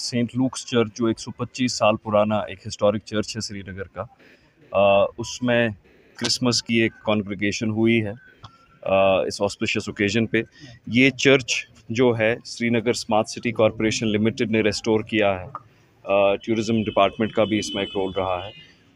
Saint Luke's church जो 125 साल पुराना एक हिस्टोरिक चर्च है श्रीनगर का उसमें क्रिसमस की एक कॉन्ग्रीगेशन हुई है आ, इस ऑस्पिशियस ओकेजन पे। ये चर्च जो है Srinagar smart city corporation limited ने रेस्टोर किया है। टूरिज़्म डिपार्टमेंट का भी इसमें एक रोल रहा है।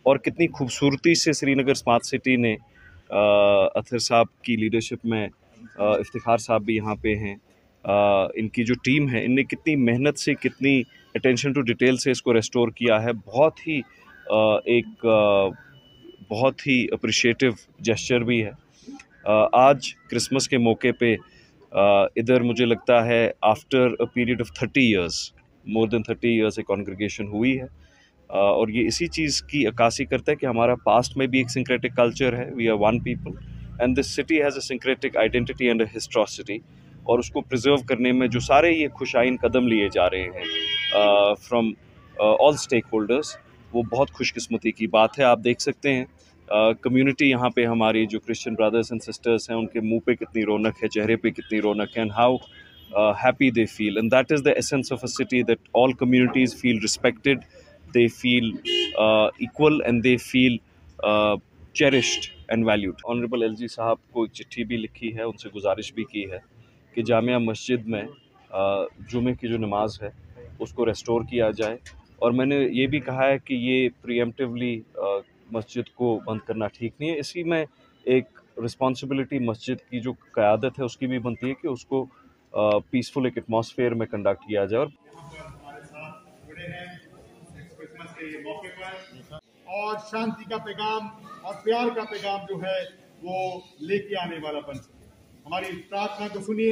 और कितनी खूबसूरती से श्रीनगर स्मार्ट सिटी ने अथर साहब की लीडरशिप में इफ्तार साहब भी यहाँ पे हैं। इनकी जो टीम है, इनने कितनी मेहनत से, कितनी अटेंशन टू डिटेल से इसको रेस्टोर किया है, बहुत ही एक बहुत ही अप्रिशिएटिव जेस्चर भी है। आज क्रिसमस के मौके पे इधर मुझे लगता है after a period of thirty years more than thirty years एक कॉन्ग्रीगेशन हुई है। और ये इसी चीज़ की अक्सी करता है कि हमारा पास्ट में भी एक सिंक्रेटिक कल्चर है we are one people and this city has a syncretic identity and a historicity और उसको प्रिजर्व करने में जो सारे ये खुशाइन कदम लिए जा रहे हैं फ्रॉम ऑल स्टेक होल्डर्स वो बहुत खुशकस्मती की बात है। आप देख सकते हैं कम्युनिटी uh, यहाँ पे हमारी जो क्रिश्चियन ब्रदर्स एंड सिस्टर्स हैं उनके मुँह पे कितनी रौनक है चेहरे पे कितनी रौनक है and how happy they feel and that is is the essence of a city that all communities feel respected feel feel and feel uh, cherished and valued. Honourable L G साहब को एक चिट्ठी भी लिखी है उनसे गुजारिश भी की है। कि जामिया मस्जिद में जुमे की जो नमाज़ है, उसको रेस्टोर किया जाए। और मैंने ये भी कहा है कि ये प्रियमटिवली मस्जिद को बंद करना ठीक नहीं है। इसी में एक रिस्पॉन्सिबिलिटी मस्जिद की जो क़्यादत है, उसकी भी बनती है कि उसको पीसफुल एक एटमॉस्फेयर में कंडक्ट किया जाए। और और शांति का पैगाम और प्यार का पैगाम जो है, वो लेके आने वाला बन सके। हमारी प्रार्थना को सुनिए।